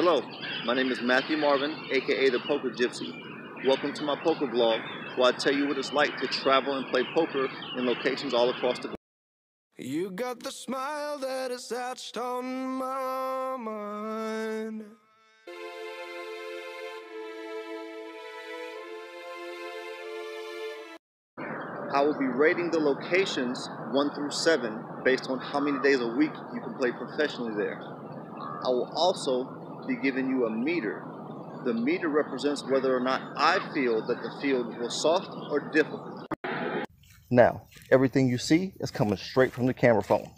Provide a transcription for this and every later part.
Hello, my name is Matthew Marvin, aka the Poker Gypsy. Welcome to my poker vlog, where I tell you what it's like to travel and play poker in locations all across the globe. You got the smile that is etched on my mind. I will be rating the locations 1 through 7 based on how many days a week you can play professionally there. I will also be giving you a meter. The meter represents whether or not I feel that the field was soft or difficult. Now, everything you see is coming straight from the camera phone.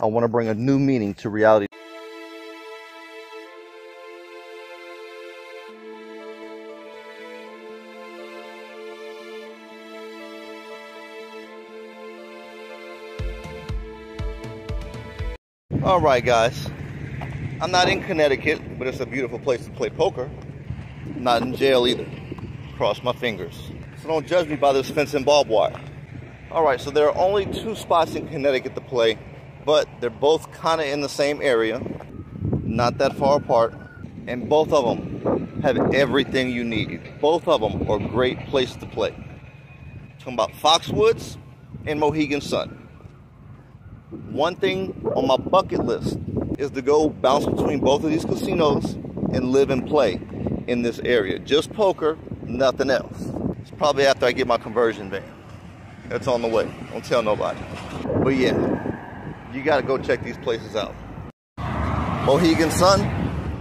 I want to bring a new meaning to reality. All right, guys. I'm not in Connecticut, but it's a beautiful place to play poker. Not in jail either. Cross my fingers. So don't judge me by this fence and barbed wire. All right, so there are only two spots in Connecticut to play, but they're both kind of in the same area, not that far apart, and both of them have everything you need. Both of them are great places to play. Talking about Foxwoods and Mohegan Sun. One thing on my bucket list is to go bounce between both of these casinos and live and play in this area. Just poker, nothing else. It's probably after I get my conversion van. That's on the way. Don't tell nobody. But yeah, you got to go check these places out. Mohegan Sun,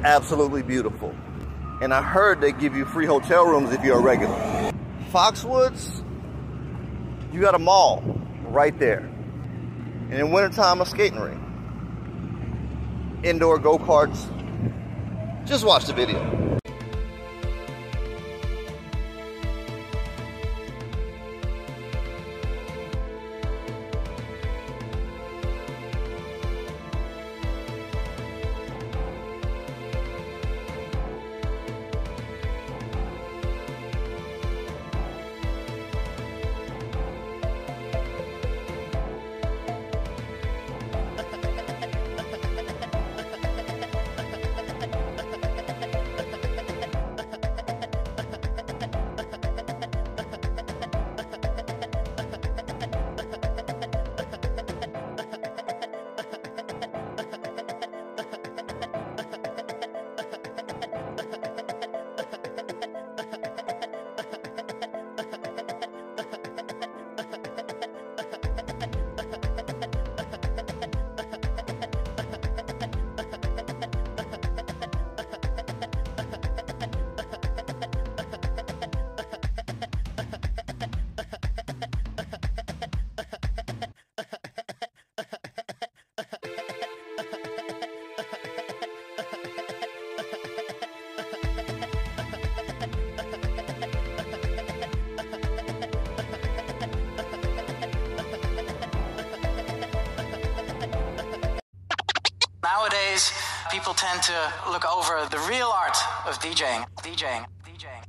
absolutely beautiful. And I heard they give you free hotel rooms if you're a regular. Foxwoods, you got a mall right there. And in wintertime, a skating rink. Indoor go-karts. Just watch the video. People tend to look over the real art of DJing. DJing. DJing.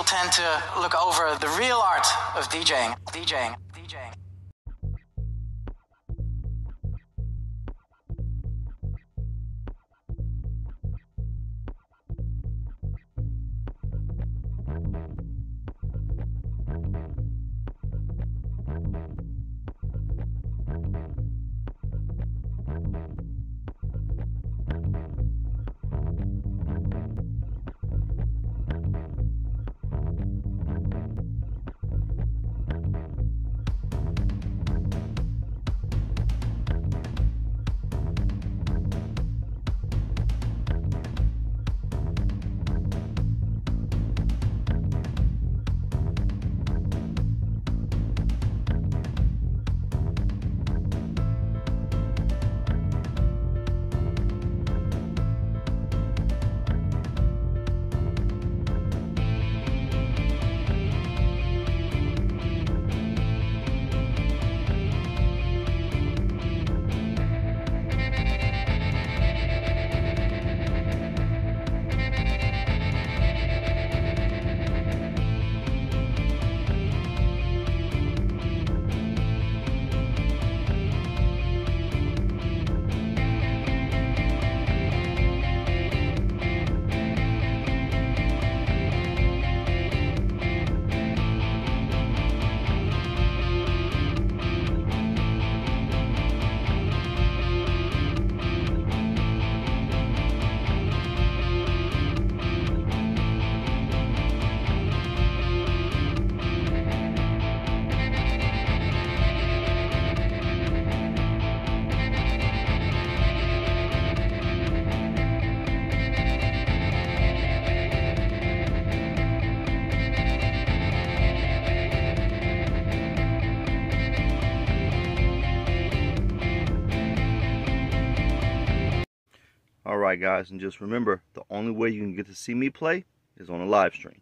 People tend to look over the real art of DJing. DJing. DJing. All right, guys, and just remember, the only way you can get to see me play is on a live stream.